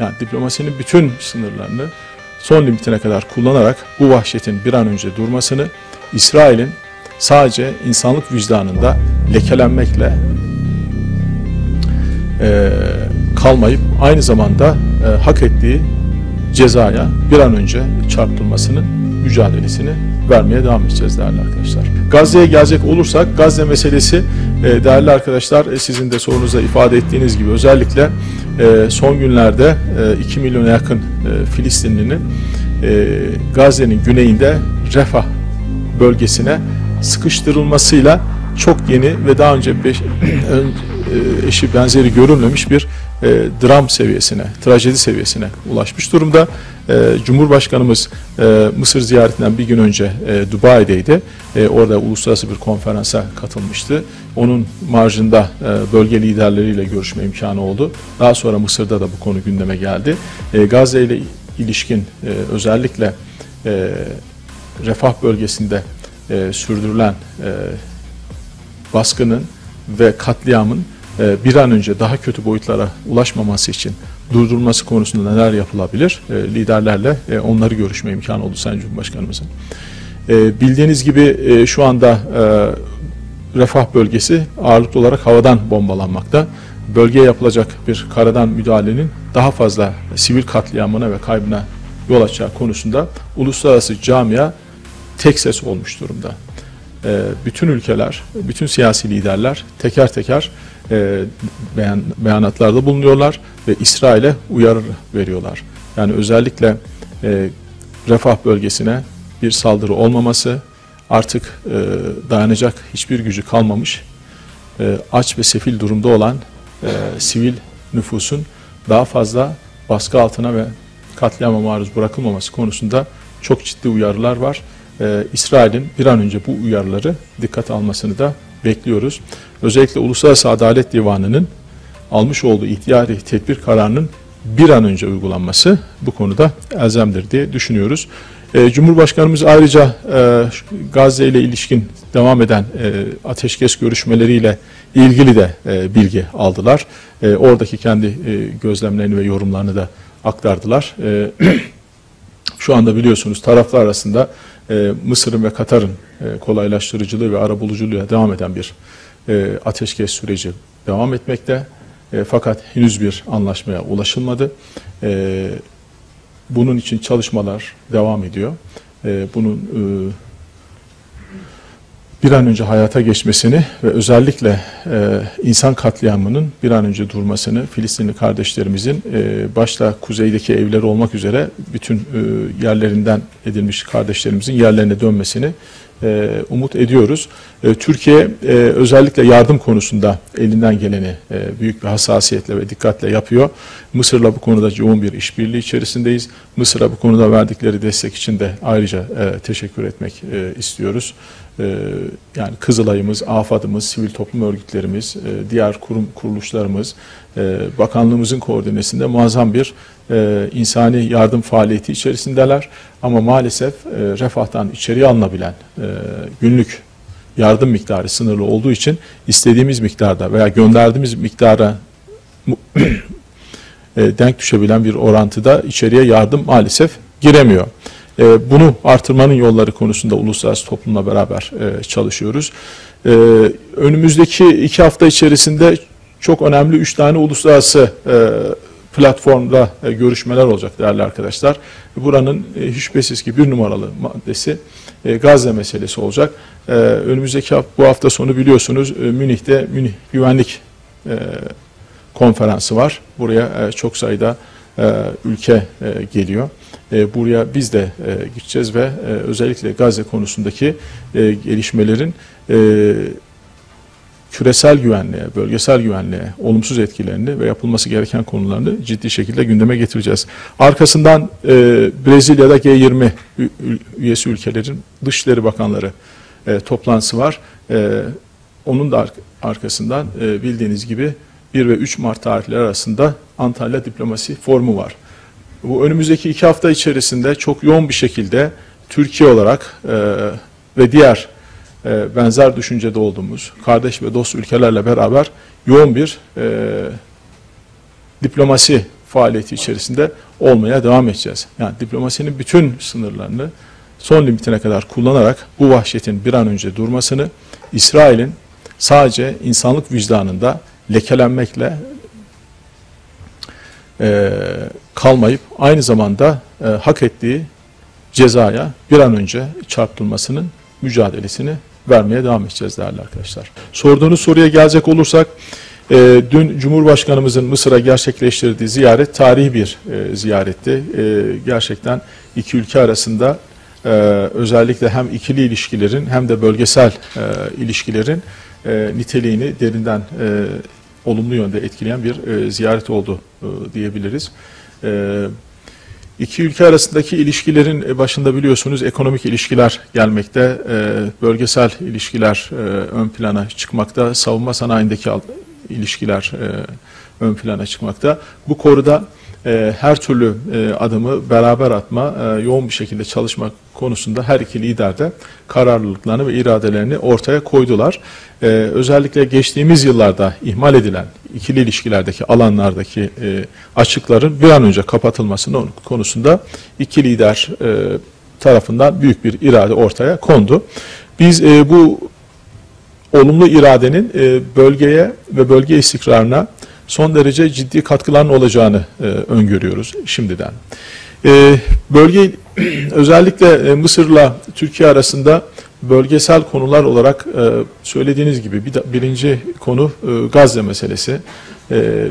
yani diplomasinin bütün sınırlarını son limitine kadar kullanarak bu vahşetin bir an önce durmasını, İsrail'in sadece insanlık vicdanında lekelenmekle e, kalmayıp aynı zamanda e, hak ettiği cezaya bir an önce çarptırmasının mücadelesini vermeye devam edeceğiz değerli arkadaşlar. Gazze'ye gelecek olursak Gazze meselesi e, değerli arkadaşlar e, sizin de sorunuzda ifade ettiğiniz gibi özellikle e, son günlerde e, 2 milyona yakın e, Filistinlinin e, Gazze'nin güneyinde Refah bölgesine sıkıştırılmasıyla çok yeni ve daha önce beş, e, eşi benzeri görülmemiş bir e, dram seviyesine, trajedi seviyesine ulaşmış durumda. E, Cumhurbaşkanımız e, Mısır ziyaretinden bir gün önce e, Dubai'deydi. E, orada uluslararası bir konferansa katılmıştı. Onun marjında e, bölge liderleriyle görüşme imkanı oldu. Daha sonra Mısır'da da bu konu gündeme geldi. E, Gazze ile ilişkin e, özellikle e, refah bölgesinde e, sürdürülen e, baskının ve katliamın bir an önce daha kötü boyutlara ulaşmaması için durdurulması konusunda neler yapılabilir? E, liderlerle e, onları görüşme imkanı oldu Sayın Cumhurbaşkanımızın. E, bildiğiniz gibi e, şu anda e, refah bölgesi ağırlıklı olarak havadan bombalanmakta. Bölgeye yapılacak bir karadan müdahalenin daha fazla sivil katliamına ve kaybına yol açacağı konusunda uluslararası camia tek ses olmuş durumda. E, bütün ülkeler, bütün siyasi liderler teker teker e, beyan, beyanatlarda bulunuyorlar ve İsrail'e uyarı veriyorlar. Yani özellikle e, Refah bölgesine bir saldırı olmaması, artık e, dayanacak hiçbir gücü kalmamış, e, aç ve sefil durumda olan e, sivil nüfusun daha fazla baskı altına ve katliama maruz bırakılmaması konusunda çok ciddi uyarılar var. Ee, İsrail'in bir an önce bu uyarıları dikkat almasını da bekliyoruz. Özellikle Uluslararası Adalet Divanı'nın almış olduğu ihtiyari tedbir kararının bir an önce uygulanması bu konuda elzemdir diye düşünüyoruz. E, Cumhurbaşkanımız ayrıca e, Gazze ile ilişkin devam eden e, ateşkes görüşmeleriyle ilgili de e, bilgi aldılar. E, oradaki kendi e, gözlemlerini ve yorumlarını da aktardılar. E, şu anda biliyorsunuz taraflar arasında e, Mısır'ın ve Katar'ın e, kolaylaştırıcılığı ve arabuluculuğuyla devam eden bir e, ateşkes süreci devam etmekte. Fakat henüz bir anlaşmaya ulaşılmadı. Bunun için çalışmalar devam ediyor. Bunun bir an önce hayata geçmesini ve özellikle e, insan katliamının bir an önce durmasını Filistinli kardeşlerimizin e, başta kuzeydeki evleri olmak üzere bütün e, yerlerinden edilmiş kardeşlerimizin yerlerine dönmesini e, umut ediyoruz. E, Türkiye e, özellikle yardım konusunda elinden geleni e, büyük bir hassasiyetle ve dikkatle yapıyor. Mısır'la bu konuda yoğun bir işbirliği içerisindeyiz. Mısır'a bu konuda verdikleri destek için de ayrıca e, teşekkür etmek e, istiyoruz. E, yani Kızılay'ımız, AFAD'ımız, sivil toplum örgütlerimiz, e, diğer kurum kuruluşlarımız, e, bakanlığımızın koordinesinde muazzam bir e, insani yardım faaliyeti içerisindeler. Ama maalesef refahtan içeriye alınabilen günlük yardım miktarı sınırlı olduğu için istediğimiz miktarda veya gönderdiğimiz miktara denk düşebilen bir orantıda içeriye yardım maalesef giremiyor. E, bunu artırmanın yolları konusunda uluslararası toplumla beraber e, çalışıyoruz. E, önümüzdeki iki hafta içerisinde çok önemli üç tane uluslararası e, platformda e, görüşmeler olacak değerli arkadaşlar. Buranın e, hiç şüphesiz ki bir numaralı maddesi e, Gazze meselesi olacak. Önümüzdeki hafta, bu hafta sonu biliyorsunuz Münih'te Münih Güvenlik Konferansı var. Buraya çok sayıda ülke geliyor. Buraya biz de gideceğiz ve özellikle Gazze konusundaki gelişmelerin küresel güvenliğe, bölgesel güvenliğe olumsuz etkilerini ve yapılması gereken konularını ciddi şekilde gündeme getireceğiz. Arkasından e, Brezilya'da G20 üyesi ülkelerin Dışişleri Bakanları e, toplantısı var. E, onun da arkasından e, bildiğiniz gibi 1 ve 3 Mart tarihleri arasında Antalya Diplomasi Forumu var. Bu önümüzdeki iki hafta içerisinde çok yoğun bir şekilde Türkiye olarak e, ve diğer e, benzer düşüncede olduğumuz kardeş ve dost ülkelerle beraber yoğun bir e, diplomasi faaliyeti içerisinde olmaya devam edeceğiz. Yani diplomasinin bütün sınırlarını son limitine kadar kullanarak bu vahşetin bir an önce durmasını, İsrail'in sadece insanlık vicdanında lekelenmekle e, kalmayıp aynı zamanda e, hak ettiği cezaya bir an önce çarptırılmasının mücadelesini vermeye devam edeceğiz değerli arkadaşlar. Sorduğunuz soruya gelecek olursak, e, dün Cumhurbaşkanımızın Mısır'a gerçekleştirdiği ziyaret tarihi bir e, ziyaretti. E, gerçekten iki ülke arasında e, özellikle hem ikili ilişkilerin hem de bölgesel e, ilişkilerin e, niteliğini derinden e, olumlu yönde etkileyen bir e, ziyaret oldu e, diyebiliriz. E, İki ülke arasındaki ilişkilerin e, başında biliyorsunuz ekonomik ilişkiler gelmekte, e, bölgesel ilişkiler e, ön plana çıkmakta, savunma sanayindeki ilişkiler e, ön plana çıkmakta. Bu konuda e, her türlü e, adımı beraber atma, e, yoğun bir şekilde çalışma konusunda her iki lider de kararlılıklarını ve iradelerini ortaya koydular. E, özellikle geçtiğimiz yıllarda ihmal edilen ikili ilişkilerdeki alanlardaki e, açıkların bir an önce kapatılmasının konusunda iki lider e, tarafından büyük bir irade ortaya kondu. Biz e, bu olumlu iradenin e, bölgeye ve bölge istikrarına son derece ciddi katkıların olacağını e, öngörüyoruz şimdiden. E, bölge özellikle e, Mısır'la Türkiye arasında bölgesel konular olarak e, söylediğiniz gibi bir, birinci konu e, Gazze meselesi. E,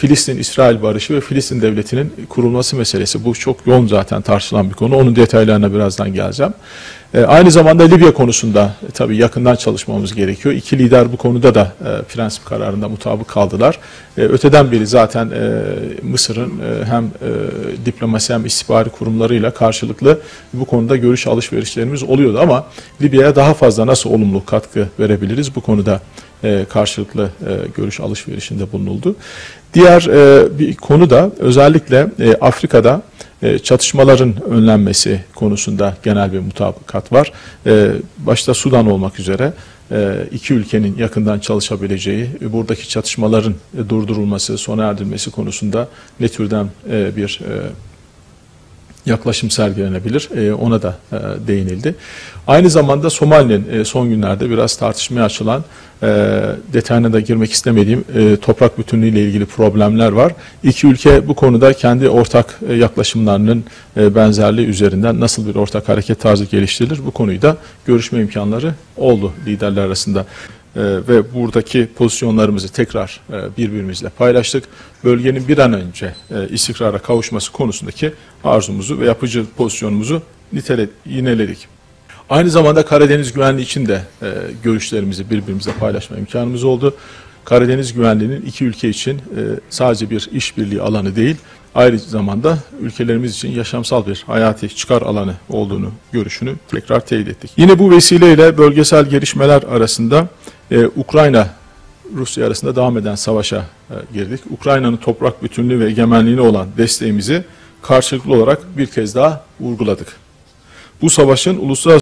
Filistin-İsrail barışı ve Filistin devletinin kurulması meselesi. Bu çok yoğun zaten tartışılan bir konu. Onun detaylarına birazdan geleceğim. E, aynı zamanda Libya konusunda e, tabii yakından çalışmamız gerekiyor. İki lider bu konuda da e, prensip kararında mutabık kaldılar. E, öteden beri zaten e, Mısır'ın e, hem e, diplomasi hem istihbari kurumlarıyla karşılıklı bu konuda görüş alışverişlerimiz oluyordu ama Libya'ya daha fazla nasıl olumlu katkı verebiliriz bu konuda e, karşılıklı e, görüş alışverişinde bulunuldu. Diğer e, bir konu da özellikle Afrika'da çatışmaların önlenmesi konusunda genel bir mutabakat var. Başta Sudan olmak üzere iki ülkenin yakından çalışabileceği, buradaki çatışmaların durdurulması, sona erdirilmesi konusunda ne türden bir yaklaşım sergilenebilir. E, ona da e, değinildi. Aynı zamanda Somali'nin e, son günlerde biraz tartışmaya açılan e, detayına da girmek istemediğim e, toprak bütünlüğüyle ilgili problemler var. İki ülke bu konuda kendi ortak yaklaşımlarının benzerliği üzerinden nasıl bir ortak hareket tarzı geliştirilir bu konuyu da görüşme imkanları oldu liderler arasında. E, ve buradaki pozisyonlarımızı tekrar e, birbirimizle paylaştık. Bölgenin bir an önce e, istikrara kavuşması konusundaki arzumuzu ve yapıcı pozisyonumuzu nitele, yineledik. Aynı zamanda Karadeniz güvenliği için de e, görüşlerimizi birbirimizle paylaşma imkanımız oldu. Karadeniz güvenliğinin iki ülke için e, sadece bir işbirliği alanı değil, aynı zamanda ülkelerimiz için yaşamsal bir hayati çıkar alanı olduğunu görüşünü tekrar teyit ettik. Yine bu vesileyle bölgesel gelişmeler arasında e, Ukrayna Rusya arasında devam eden savaşa e, girdik. Ukrayna'nın toprak bütünlüğü ve egemenliğine olan desteğimizi karşılıklı olarak bir kez daha vurguladık. Bu savaşın uluslararası